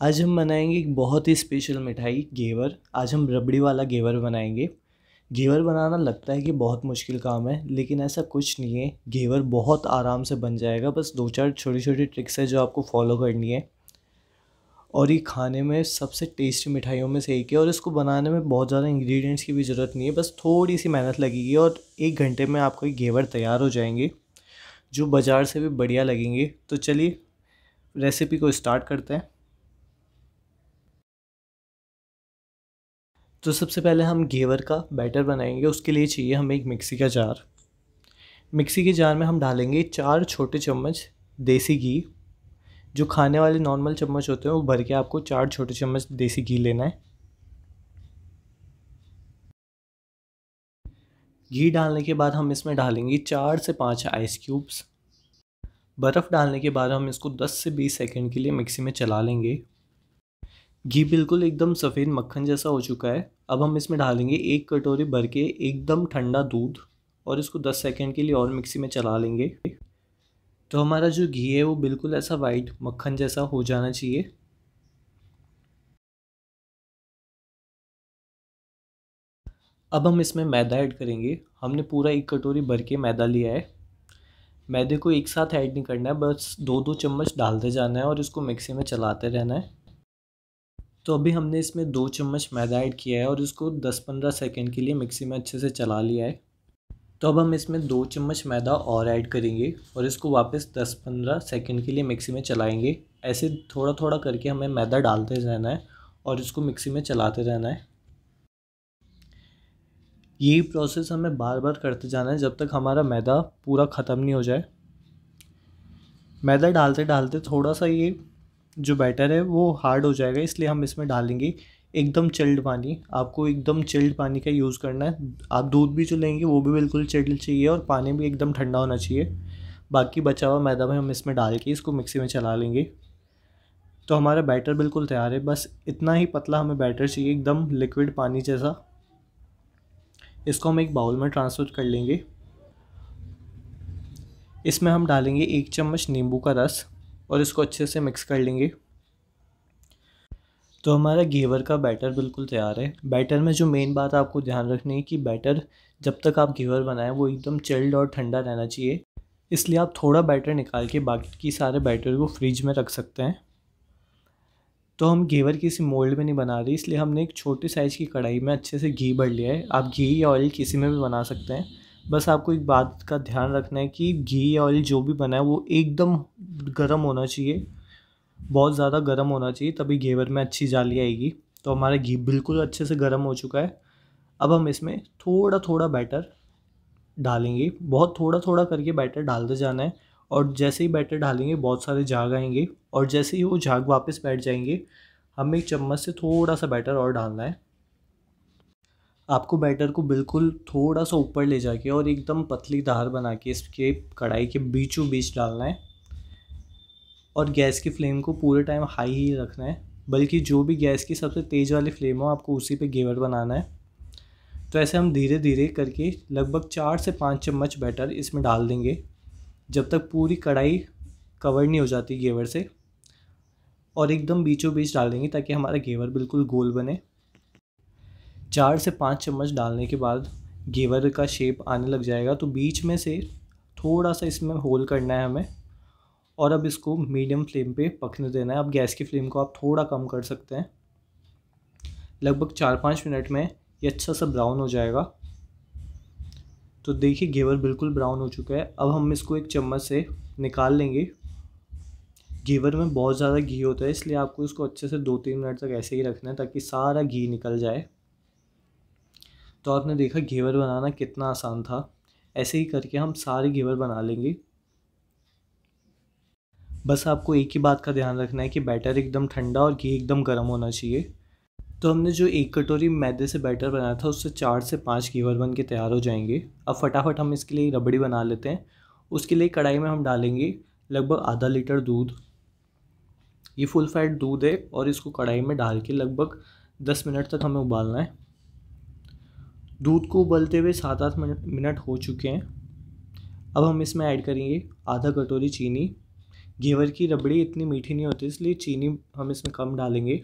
आज हम बनाएँगे एक बहुत ही स्पेशल मिठाई, घेवर। आज हम रबड़ी वाला घेवर बनाएँगे। घेवर बनाना लगता है कि बहुत मुश्किल काम है, लेकिन ऐसा कुछ नहीं है। घेवर बहुत आराम से बन जाएगा। बस दो चार छोटी छोटी ट्रिक्स है जो आपको फॉलो करनी है। और ये खाने में सबसे टेस्टी मिठाइयों में से एक है और इसको बनाने में बहुत ज़्यादा इंग्रेडिएंट्स की भी ज़रूरत नहीं है। बस थोड़ी सी मेहनत लगेगी और एक घंटे में आपको ये घेवर तैयार हो जाएँगे, जो बाज़ार से भी बढ़िया लगेंगे। तो चलिए रेसिपी को स्टार्ट करते हैं। तो सबसे पहले हम घेवर का बैटर बनाएँगे। उसके लिए चाहिए हमें एक मिक्सी का जार। मिक्सी के जार में हम डालेंगे चार छोटे चम्मच देसी घी। जो खाने वाले नॉर्मल चम्मच होते हैं, वो भर के आपको चार छोटे चम्मच देसी घी लेना है। घी डालने के बाद हम इसमें डालेंगे चार से पाँच आइस क्यूब्स बर्फ़ डालने के बाद हम इसको 10 से 20 सेकंड के लिए मिक्सी में चला लेंगे। घी बिल्कुल एकदम सफ़ेद मक्खन जैसा हो चुका है। अब हम इसमें डालेंगे एक कटोरी भर के एकदम ठंडा दूध और इसको 10 सेकंड के लिए और मिक्सी में चला लेंगे। तो हमारा जो घी है वो बिल्कुल ऐसा वाइट मक्खन जैसा हो जाना चाहिए। अब हम इसमें मैदा ऐड करेंगे। हमने पूरा एक कटोरी भर के मैदा लिया है। मैदे को एक साथ ऐड नहीं करना है, बस दो दो चम्मच डालते जाना है और इसको मिक्सी में चलाते रहना है। तो अभी हमने इसमें दो चम्मच मैदा ऐड किया है और इसको 10-15 सेकेंड के लिए मिक्सी में अच्छे से चला लिया है। तो अब हम इसमें दो चम्मच मैदा और ऐड करेंगे और इसको वापस 10-15 सेकंड के लिए मिक्सी में चलाएँगे। ऐसे थोड़ा थोड़ा करके हमें मैदा डालते रहना है और इसको मिक्सी में चलाते रहना है। यही प्रोसेस हमें बार बार करते जाना है जब तक हमारा मैदा पूरा ख़त्म नहीं हो जाए। मैदा डालते डालते थोड़ा सा ये जो बैटर है, वो हार्ड हो जाएगा, इसलिए हम इसमें डालेंगे एकदम चिल्ड पानी। आपको एकदम चिल्ड पानी का यूज़ करना है। आप दूध भी जो लेंगे वो भी बिल्कुल चिल्ड चाहिए और पानी भी एकदम ठंडा होना चाहिए। बाकी बचा हुआ मैदा में हम इसमें डाल के इसको मिक्सी में चला लेंगे। तो हमारा बैटर बिल्कुल तैयार है। बस इतना ही पतला हमें बैटर चाहिए, एकदम लिक्विड पानी जैसा। इसको हम एक बाउल में ट्रांसफ़र कर लेंगे। इसमें हम डालेंगे एक चम्मच नींबू का रस। और इसको अच्छे से मिक्स कर लेंगे। तो हमारा घेवर का बैटर बिल्कुल तैयार है। बैटर में जो मेन बात आपको ध्यान रखनी है कि बैटर जब तक आप घेवर बनाएँ, वो एकदम चिल्ड और ठंडा रहना चाहिए। इसलिए आप थोड़ा बैटर निकाल के बाकी की सारे बैटर को फ्रिज में रख सकते हैं। तो हम घेवर किसी मोल्ड में नहीं बना रहे, इसलिए हमने एक छोटी साइज़ की कढ़ाई में अच्छे से घी भर लिया है। आप घी या ऑयल किसी में भी बना सकते हैं। बस आपको एक बात का ध्यान रखना है कि घी या ऑयल जो भी बना है वो एकदम गर्म होना चाहिए। बहुत ज़्यादा गर्म होना चाहिए, तभी घेवर में अच्छी जाली आएगी। तो हमारा घी बिल्कुल अच्छे से गर्म हो चुका है। अब हम इसमें थोड़ा थोड़ा बैटर डालेंगे। बहुत थोड़ा थोड़ा करके बैटर डालते जाना है और जैसे ही बैटर डालेंगे, बहुत सारे झाग आएँगे और जैसे ही वो झाग वापस बैठ जाएँगे, हमें एक चम्मच से थोड़ा सा बैटर और डालना है। आपको बैटर को बिल्कुल थोड़ा सा ऊपर ले जाके और एकदम पतली धार बना के इसके कढ़ाई के बीचों बीच डालना है। और गैस की फ्लेम को पूरे टाइम हाई ही रखना है, बल्कि जो भी गैस की सबसे तेज़ वाली फ्लेम हो, आपको उसी पे घेवर बनाना है। तो ऐसे हम धीरे धीरे करके लगभग चार से पाँच चम्मच बैटर इसमें डाल देंगे, जब तक पूरी कढ़ाई कवर नहीं हो जाती घेवर से। और एकदम बीचों बीच डाल देंगे ताकि हमारा घेवर बिल्कुल गोल बने। चार से पाँच चम्मच डालने के बाद घेवर का शेप आने लग जाएगा। तो बीच में से थोड़ा सा इसमें होल करना है हमें और अब इसको मीडियम फ्लेम पे पकने देना है। अब गैस की फ्लेम को आप थोड़ा कम कर सकते हैं। लगभग चार पाँच मिनट में ये अच्छा सा ब्राउन हो जाएगा। तो देखिए घेवर बिल्कुल ब्राउन हो चुका है। अब हम इसको एक चम्मच से निकाल लेंगे। घेवर में बहुत ज़्यादा घी होता है, इसलिए आपको इसको अच्छे से दो तीन मिनट तक ऐसे ही रखना है ताकि सारा घी निकल जाए। तो आपने देखा घेवर बनाना कितना आसान था। ऐसे ही करके हम सारे घेवर बना लेंगे। बस आपको एक ही बात का ध्यान रखना है कि बैटर एकदम ठंडा और घी एकदम गर्म होना चाहिए। तो हमने जो एक कटोरी मैदे से बैटर बनाया था, उससे चार से पाँच घेवर बन के तैयार हो जाएँगे। अब फटाफट हम इसके लिए रबड़ी बना लेते हैं। उसके लिए कढ़ाई में हम डालेंगे लगभग आधा लीटर दूध। ये फुल फैट दूध है और इसको कढ़ाई में डाल के लगभग दस मिनट तक हमें उबालना है। दूध को उबलते हुए सात आठ मिनट हो चुके हैं। अब हम इसमें ऐड करेंगे आधा कटोरी चीनी। घेवर की रबड़ी इतनी मीठी नहीं होती, इसलिए चीनी हम इसमें कम डालेंगे।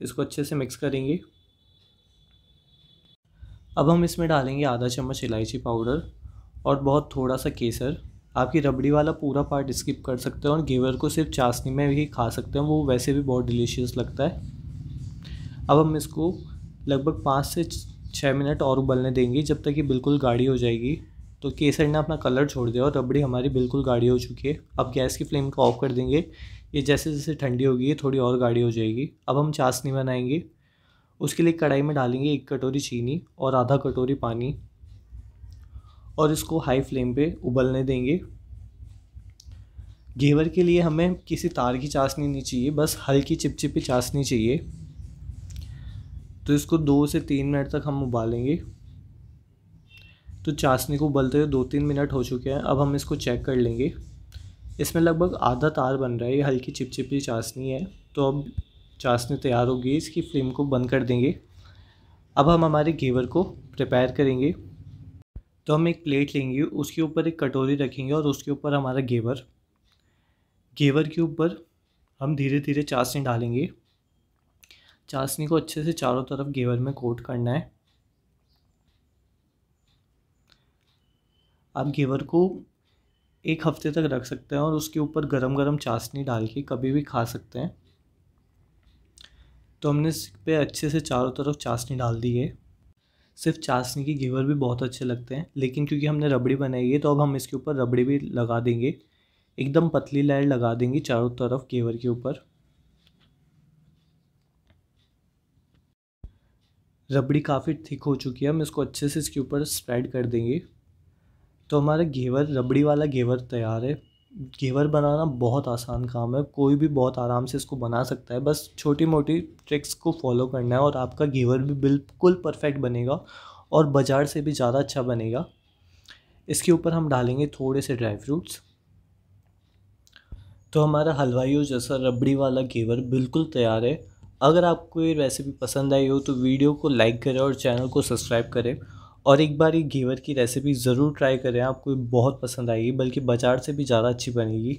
इसको अच्छे से मिक्स करेंगे। अब हम इसमें डालेंगे आधा चम्मच इलायची पाउडर और बहुत थोड़ा सा केसर। आपकी रबड़ी वाला पूरा पार्ट स्किप कर सकते हैं और घेवर को सिर्फ़ चाशनी में भी खा सकते हैं, वो वैसे भी बहुत डिलीशियस लगता है। अब हम इसको लगभग पाँच से छः मिनट और उबलने देंगे। जब तक ये बिल्कुल गाढ़ी हो जाएगी तो केसर ने अपना कलर छोड़ दिया और रबड़ी हमारी बिल्कुल गाढ़ी हो चुकी है। अब गैस की फ्लेम को ऑफ़ कर देंगे। ये जैसे जैसे ठंडी होगी, ये थोड़ी और गाढ़ी हो जाएगी। अब हम चाशनी बनाएँगे। उसके लिए कढ़ाई में डालेंगे एक कटोरी चीनी और आधा कटोरी पानी और इसको हाई फ्लेम पे उबलने देंगे। घेवर के लिए हमें किसी तार की चाशनी नहीं चाहिए, बस हल्की चिपचिपी चाशनी चाहिए। तो इसको दो से तीन मिनट तक हम उबालेंगे। तो चाशनी को उबलते हुए दो तीन मिनट हो चुके हैं, अब हम इसको चेक कर लेंगे। इसमें लगभग आधा तार बन रहा है, ये हल्की चिपचिपी चाशनी है। तो अब चाशनी तैयार होगी, इसकी फ्लेम को बंद कर देंगे। अब हम हमारे घेवर को प्रिपेयर करेंगे। तो हम एक प्लेट लेंगे, उसके ऊपर एक कटोरी रखेंगे और उसके ऊपर हमारा घेवर। घेवर के ऊपर हम धीरे धीरे चाशनी डालेंगे। चाशनी को अच्छे से चारों तरफ़ घेवर में कोट करना है। आप घेवर को एक हफ़्ते तक रख सकते हैं और उसके ऊपर गरम गरम चाशनी डाल के कभी भी खा सकते हैं। तो हमने इस पे अच्छे से चारों तरफ़ चाशनी डाल दी है। सिर्फ़ चाशनी की घेवर भी बहुत अच्छे लगते हैं, लेकिन क्योंकि हमने रबड़ी बनाई है तो अब हम इसके ऊपर रबड़ी भी लगा देंगे। एकदम पतली लेयर लगा देंगे चारों तरफ़ घेवर के ऊपर। रबड़ी काफ़ी थिक हो चुकी है, हम इसको अच्छे से इसके ऊपर स्प्रेड कर देंगे। तो हमारा घेवर, रबड़ी वाला घेवर तैयार है। घेवर बनाना बहुत आसान काम है, कोई भी बहुत आराम से इसको बना सकता है, बस छोटी मोटी ट्रिक्स को फॉलो करना है और आपका घेवर भी बिल्कुल परफेक्ट बनेगा और बाज़ार से भी ज़्यादा अच्छा बनेगा। इसके ऊपर हम डालेंगे थोड़े से ड्राई फ्रूट्स तो हमारा हलवाइयों जैसा रबड़ी वाला घेवर बिल्कुल तैयार है। अगर आपको ये रेसिपी पसंद आई हो तो वीडियो को लाइक करें और चैनल को सब्सक्राइब करें। और एक बार ये घेवर की रेसिपी ज़रूर ट्राई करें, आपको बहुत पसंद आएगी, बल्कि बाज़ार से भी ज़्यादा अच्छी बनेगी।